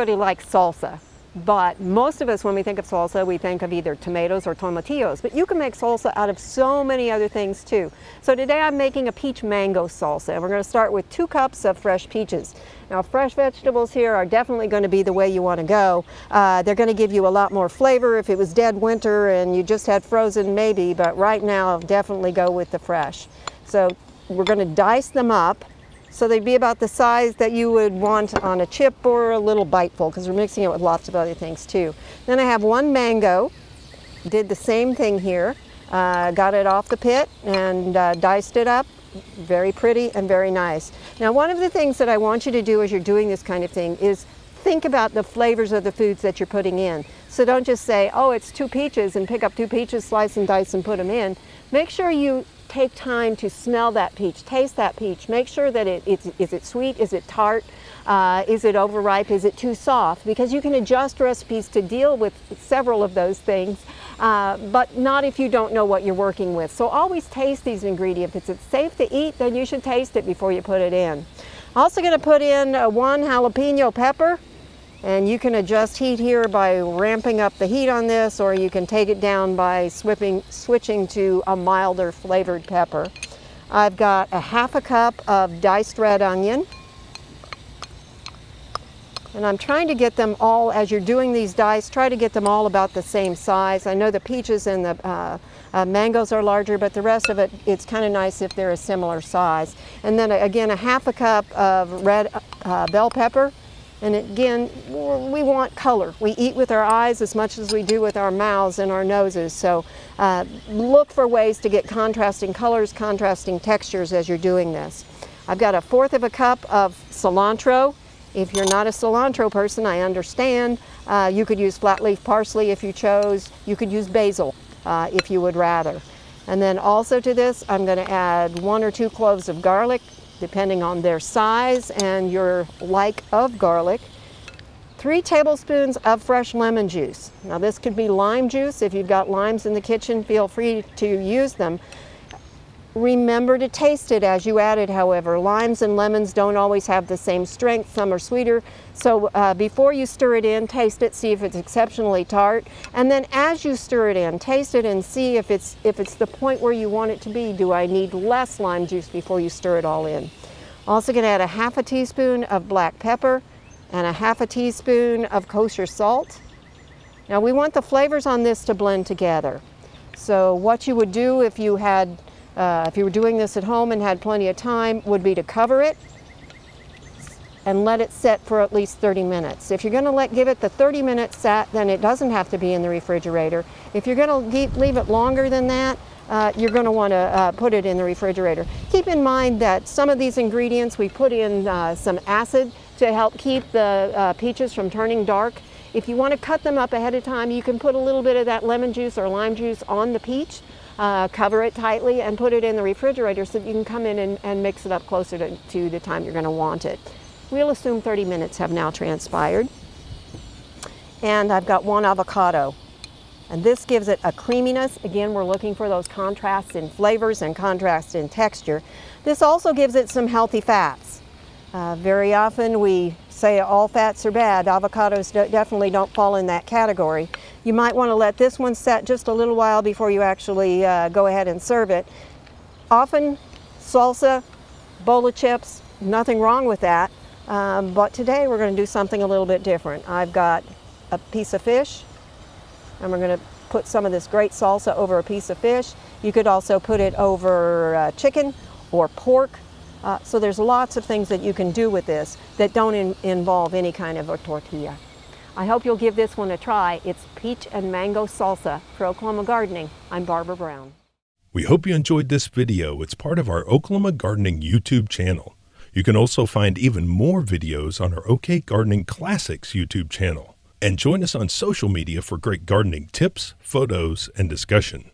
everybody likes salsa. But most of us, when we think of salsa, we think of either tomatoes or tomatillos. But you can make salsa out of so many other things too. So today I'm making a peach mango salsa. And we're going to start with two cups of fresh peaches. Now fresh vegetables here are definitely going to be the way you want to go. Uh, they're going to give you a lot more flavor if it was dead winter and you just had frozen maybe. But right now definitely go with the fresh. So we're going to dice them up. So they'd be about the size that you would want on a chip or a little biteful because we're mixing it with lots of other things too. Then I have one mango, did the same thing here. Uh, got it off the pit and uh, diced it up. Very pretty and very nice. Now one of the things that I want you to do as you're doing this kind of thing is think about the flavors of the foods that you're putting in. So don't just say, oh, it's two peaches and pick up two peaches, slice and dice and put them in. Make sure you take time to smell that peach, taste that peach, make sure that it, it's, is it sweet, is it tart, uh, is it overripe, is it too soft? Because you can adjust recipes to deal with several of those things, uh, but not if you don't know what you're working with. So always taste these ingredients. If it's safe to eat, then you should taste it before you put it in. Also going to put in uh, one jalapeno pepper. And you can adjust heat here by ramping up the heat on this, or you can take it down by switching, switching to a milder flavored pepper. I've got a half a cup of diced red onion. And I'm trying to get them all, as you're doing these dice, try to get them all about the same size. I know the peaches and the uh, uh, mangoes are larger, but the rest of it, it's kind of nice if they're a similar size. And then again, a half a cup of red uh, bell pepper. And again, we want color. We eat with our eyes as much as we do with our mouths and our noses. So uh, look for ways to get contrasting colors, contrasting textures as you're doing this. I've got a fourth of a cup of cilantro. If you're not a cilantro person, I understand. Uh, you could use flat leaf parsley if you chose. You could use basil uh, if you would rather. And then also to this, I'm going to add one or two cloves of garlic depending on their size and your like of garlic. Three tablespoons of fresh lemon juice. Now this could be lime juice. If you've got limes in the kitchen, feel free to use them. Remember to taste it as you add it, however. Limes and lemons don't always have the same strength. Some are sweeter. So uh, before you stir it in, taste it, see if it's exceptionally tart. And then as you stir it in, taste it and see if it's, if it's the point where you want it to be. Do I need less lime juice before you stir it all in? Also gonna add a half a teaspoon of black pepper and a half a teaspoon of kosher salt. Now we want the flavors on this to blend together. So what you would do if you had uh, if you were doing this at home and had plenty of time, would be to cover it and let it set for at least 30 minutes. If you're going to let give it the 30 minutes set, then it doesn't have to be in the refrigerator. If you're going to leave it longer than that, uh, you're going to want to uh, put it in the refrigerator. Keep in mind that some of these ingredients we put in uh, some acid to help keep the uh, peaches from turning dark. If you want to cut them up ahead of time, you can put a little bit of that lemon juice or lime juice on the peach uh, cover it tightly and put it in the refrigerator so that you can come in and, and mix it up closer to, to the time you're going to want it. We'll assume 30 minutes have now transpired. And I've got one avocado. And this gives it a creaminess. Again, we're looking for those contrasts in flavors and contrasts in texture. This also gives it some healthy fats. Uh, very often we say all fats are bad. Avocados definitely don't fall in that category. You might want to let this one set just a little while before you actually uh, go ahead and serve it. Often salsa, bowl of chips, nothing wrong with that. Um, but today we're going to do something a little bit different. I've got a piece of fish and we're going to put some of this great salsa over a piece of fish. You could also put it over uh, chicken or pork uh, so there's lots of things that you can do with this that don't in involve any kind of a tortilla. I hope you'll give this one a try. It's peach and mango salsa for Oklahoma Gardening. I'm Barbara Brown. We hope you enjoyed this video. It's part of our Oklahoma Gardening YouTube channel. You can also find even more videos on our OK Gardening Classics YouTube channel. And join us on social media for great gardening tips, photos, and discussion.